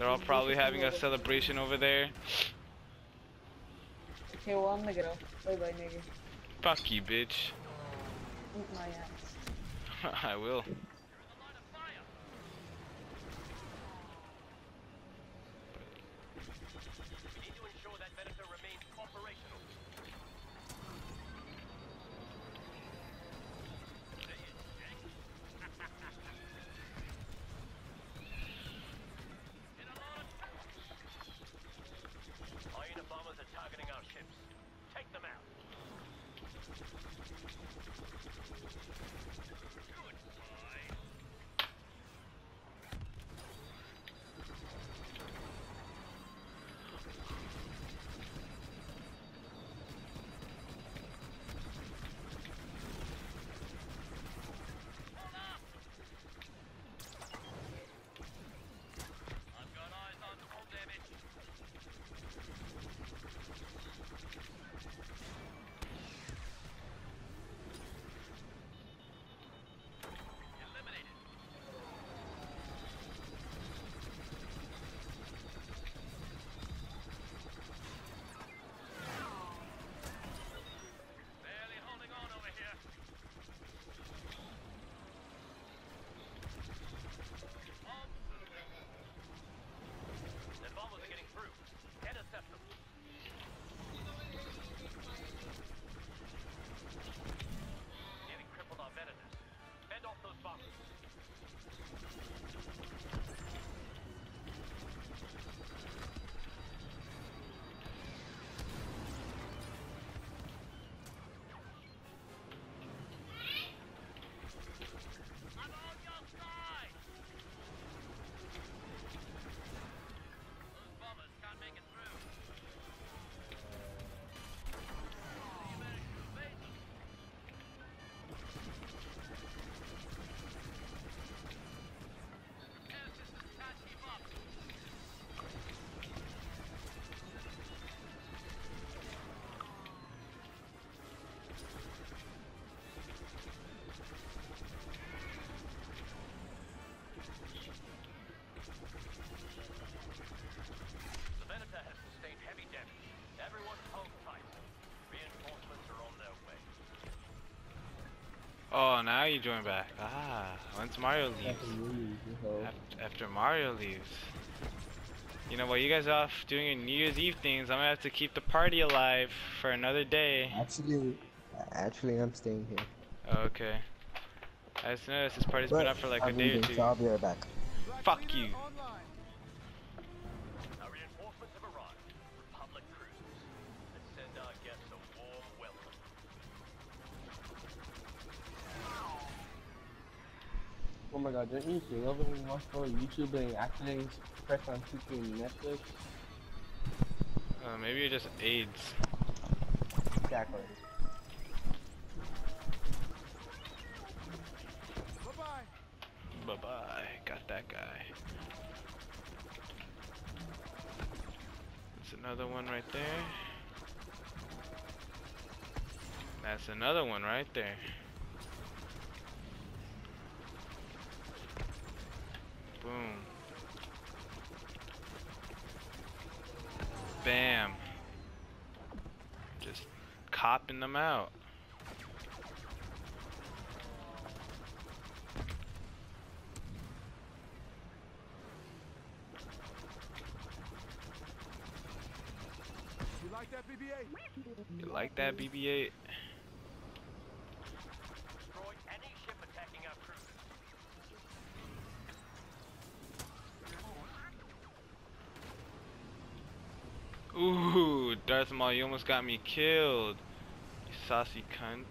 They're all probably having a celebration over there. Okay, well, I'm gonna get off. Bye bye, nigga. Fuck you, bitch. Eat my ass. I will. Oh, now you join back. Ah, once Mario leaves. Af- After Mario leaves. You know, while you guys are off doing your New Year's Eve things, I'm gonna have to keep the party alive for another day. Actually, actually, I'm staying here. Okay. I just noticed this party's been up for like a I'm day or two. so I'll be right back. Fuck you. My god, don't you feel over when you watch YouTube and accidentally press on freaking Netflix? Uh, maybe you're just AIDS. Exactly. Bye bye. Got that guy. That's another one right there. That's another one right there. Boom. Bam. Just copping them out. You like that BB-8? You like that BB-8? Destroy any ship attacking our cruisers. Ooh, Darth Maul, you almost got me killed. You saucy cunt.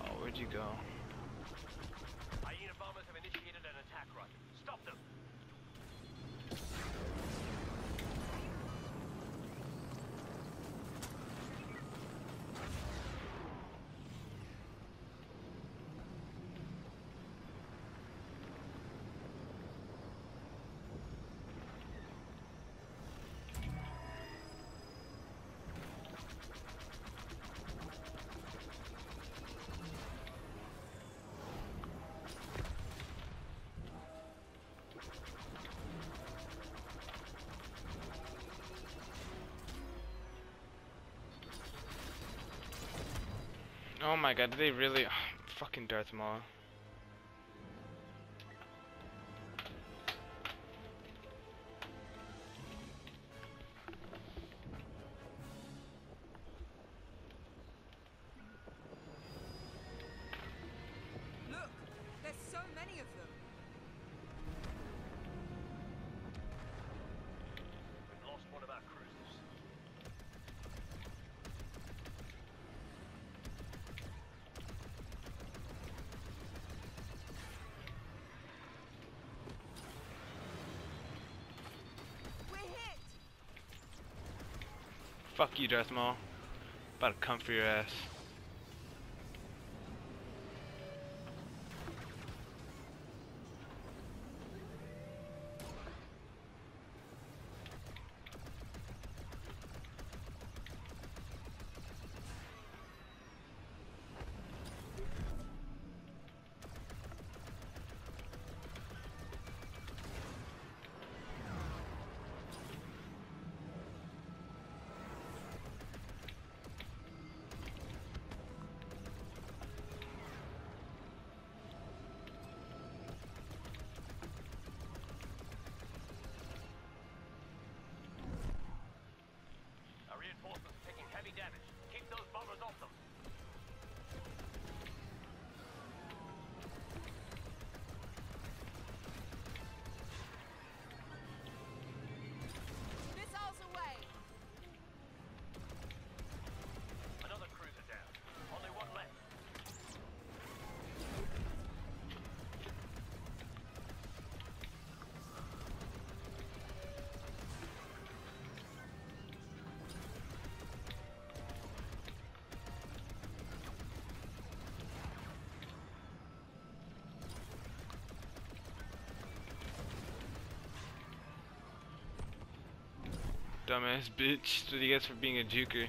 Oh, where'd you go? Oh my god, did they really... fucking Darth Maul. Fuck you, Darth Maul. About to come for your ass. dumbass bitch that you guys for being a juker.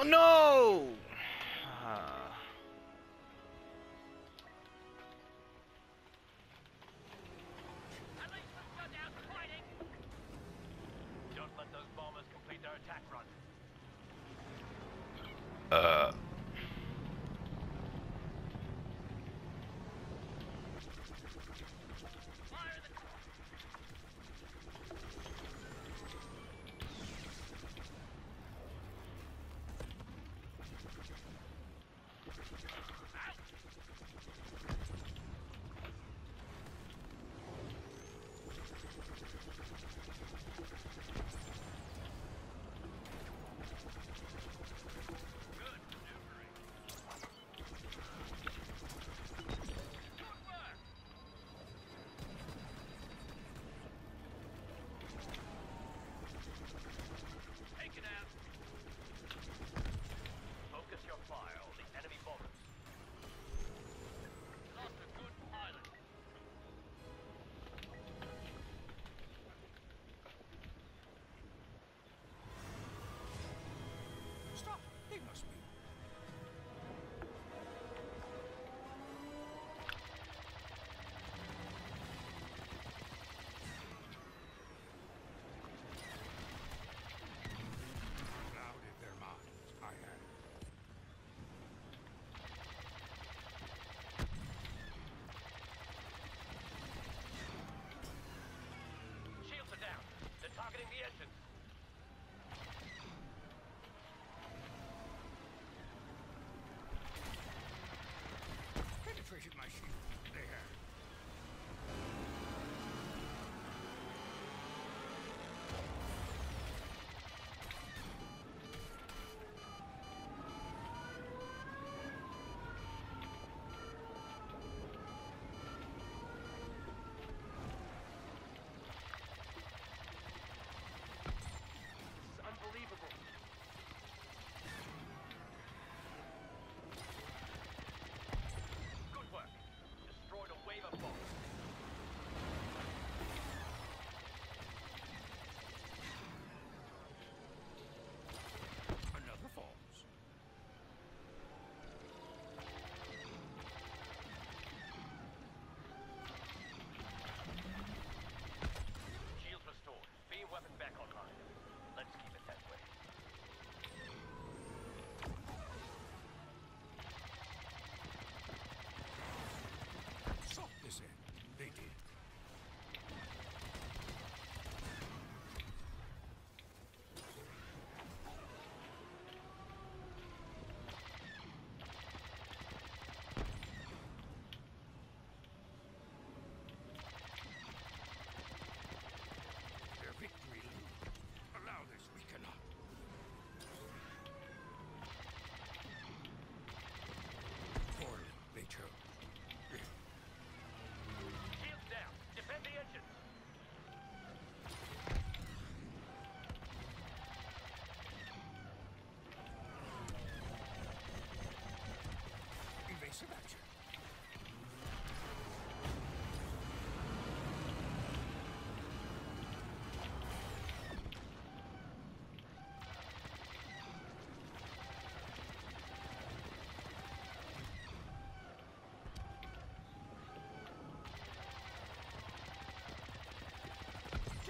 Oh no!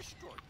Destroyed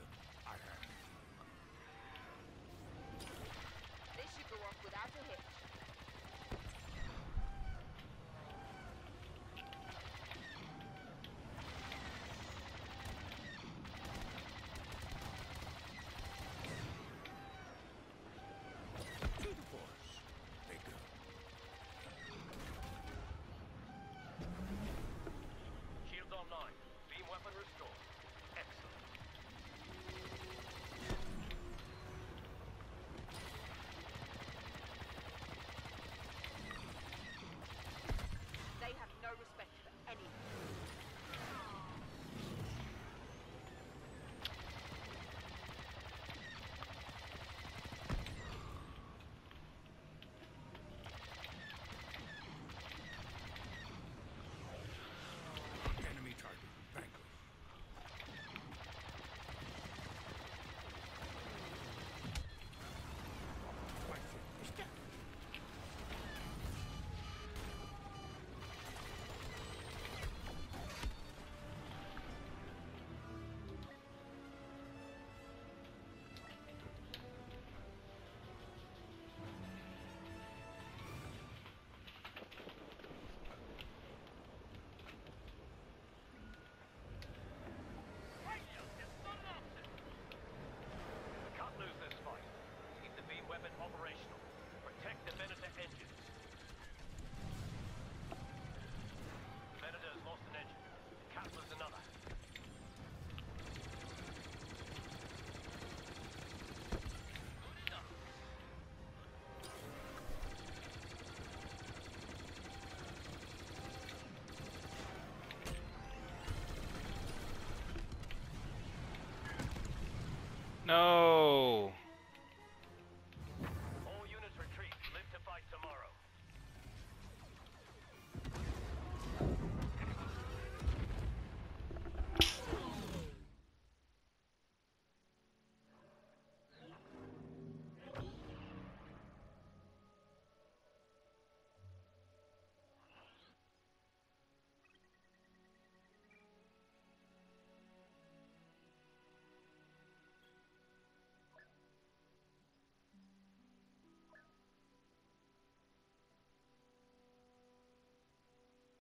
No.